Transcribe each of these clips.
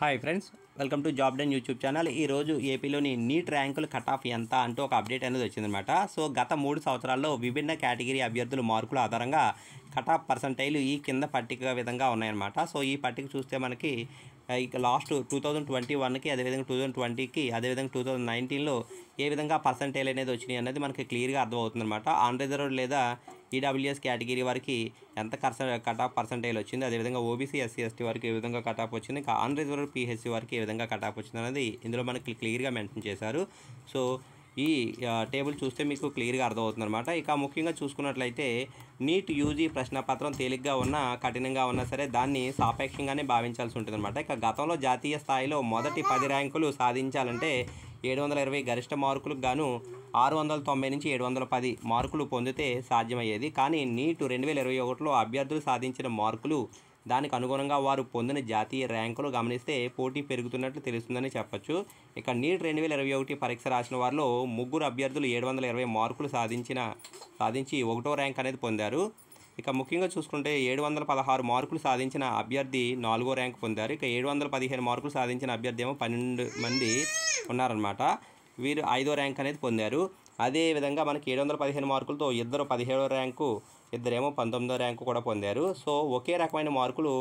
Hi friends welcome to job den YouTube channel. ఈ రోజు ఏపీలోని నీట్ ర్యాంకుల కట్ ఆఫ్ ఎంత అంటూ ఒక అప్డేట్ అనేది వచ్చిందనమాట సో గత మూడు సంవత్సరాల్లో విభిన్న కేటగిరీ అభ్యర్థుల మార్కుల ఆధారంగా కట్ ఆఫ్ పర్సంటైలు ఈ కింద పట్టిక విధంగా ఉన్నాయన్నమాట. సో ఈ పట్టిక చూస్తే మనకి ఇక లాస్ట్ టూ థౌజండ్ ట్వంటీ వన్కి అదేవిధంగా టూ థౌజండ్ ట్వంటీకి అదేవిధంగా టూ థౌజండ్ నైన్టీన్లో ఏ విధంగా పర్సంటైల్ అనేది వచ్చినాయి అనేది మనకి క్లియర్గా అర్థమవుతుంది అనమాట ఆన్ రిజర్వ్ లేదా ఈడబ్ల్యూఎస్ కేటగిరీ వారికి ఎంత కర్స కట్ ఆఫ్ పర్సంటైల్ వచ్చింది అదేవిధంగా ఓబీసీ ఎస్సీ ఎస్టీ వారికి ఏ విధంగా కట్ ఆఫ్ వచ్చింది ఇంకా ఆన్ రిజర్వ్ పిహెచ్సి వారికి ఏ విధంగా కట్ ఆఫ్ వచ్చింది అనేది ఇందులో మనకి క్లియర్గా మెన్షన్ చేశారు. సో ఈ టేబుల్ చూస్తే మీకు క్లియర్గా అర్థమవుతుంది అనమాట ఇక ముఖ్యంగా చూసుకున్నట్లయితే నీట్ యూజీ ప్రశ్నపత్రం తేలిగ్గా ఉన్నా కఠినంగా ఉన్నా సరే దాన్ని సాపేక్షంగానే భావించాల్సి ఉంటుంది అనమాట ఇక గతంలో జాతీయ స్థాయిలో మొదటి పది ర్యాంకులు సాధించాలంటే ఏడు వందల ఇరవై గరిష్ట మార్కులకు గాను ఆరు వందల తొంభై నుంచి ఏడు వందల పది మార్కులు పొందితే సాధ్యమయ్యేది. కానీ నీటు రెండు వేల ఇరవై ఒకటిలో అభ్యర్థులు సాధించిన మార్కులు దానికి అనుగుణంగా వారు పొందిన జాతీయ ర్యాంకులు గమనిస్తే పోటీ పెరుగుతున్నట్లు తెలుస్తుందని చెప్పొచ్చు. ఇక నీట్ రెండు వేల ఇరవై ఒకటి పరీక్ష రాసిన వారిలో ముగ్గురు అభ్యర్థులు ఏడు వందల ఇరవై మార్కులు సాధించిన సాధించి ఒకటో ర్యాంక్ అనేది పొందారు. ఇక ముఖ్యంగా చూసుకుంటే ఏడు వందల పదహారు మార్కులు సాధించిన అభ్యర్థి నాలుగో ర్యాంక్ పొందారు. ఇక ఏడు వందల పదిహేను మార్కులు సాధించిన అభ్యర్థి ఏమో పన్నెండు మంది ఉన్నారనమాట వీరు ఐదో ర్యాంక్ అనేది పొందారు. అదే విధంగా మనకి ఏడు వందల పదిహేను మార్కులతో ఇద్దరు పదిహేడో ర్యాంకు ఇద్దరేమో పంతొమ్మిదో ర్యాంకు కూడా పొందారు. సో ఒకే రకమైన మార్కులు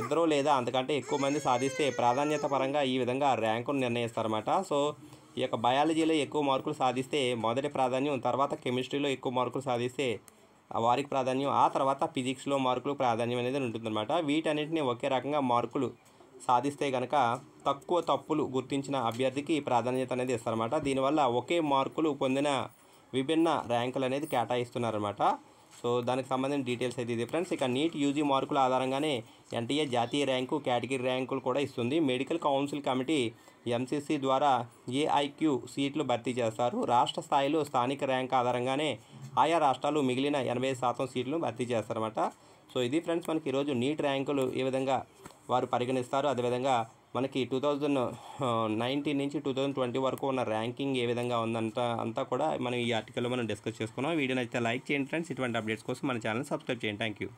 ఇద్దరు లేదా అంతకంటే ఎక్కువ మంది సాధిస్తే ప్రాధాన్యత పరంగా ఈ విధంగా ర్యాంకును నిర్ణయిస్తారన్నమాట. సో ఈ యొక్క బయాలజీలో ఎక్కువ మార్కులు సాధిస్తే మొదటి ప్రాధాన్యం తర్వాత కెమిస్ట్రీలో ఎక్కువ మార్కులు సాధిస్తే వారికి ప్రాధాన్యం ఆ తర్వాత ఫిజిక్స్లో మార్కులు ప్రాధాన్యం అనేది ఉంటుందన్నమాట. వీటన్నిటిని ఒకే రకంగా మార్కులు సాధిస్తే కనుక తక్కువ తప్పులు గుర్తించిన అభ్యర్థికి ప్రాధాన్యత అనేది ఇస్తారన్నమాట. దీనివల్ల ఒకే మార్కులు పొందిన విభిన్న ర్యాంకులు అనేది కేటాయిస్తున్నారన్నమాట. సో దానికి సంబంధించిన డీటెయిల్స్ అయితే ఇది. ఫ్రెండ్స్ ఇక నీట్ యూజీ మార్కుల ఆధారంగానే ఎన్టీఏ జాతీయ ర్యాంకు కేటగిరీ ర్యాంకులు కూడా ఇస్తుంది. మెడికల్ కౌన్సిల్ కమిటీ ఎంసీసీ ద్వారా ఏఐక్యూ సీట్లు భర్తీ చేస్తారు. రాష్ట్ర స్థాయిలో స్థానిక ర్యాంక్ ఆధారంగానే ఆయా రాష్ట్రాలు మిగిలిన ఎనభై శాతం సీట్లను భర్తీ చేస్తారన్నమాట. సో ఇది ఫ్రెండ్స్ మనకి ఈరోజు నీట్ ర్యాంకులు ఏ విధంగా వారు పరిగణిస్తారు అదేవిధంగా మనకి టూ థౌజండ్ నైన్టీన్ నుంచి టూ థౌజండ్ ట్వంటీ వరకు ఉన్న ర్యాంకింగ్ ఏ విధంగా ఉందంట అంతా కూడా మనం ఈ ఆర్టికల్లో మనం డిస్కస్ చేసుకున్నాం. వీడియో నచ్చితే లైక్ చేయండి ఫ్రెండ్స్. ఇటువంటి అప్డేట్స్ కోసం మన ఛానల్ సబ్స్క్రైబ్ చేయండి. Thank you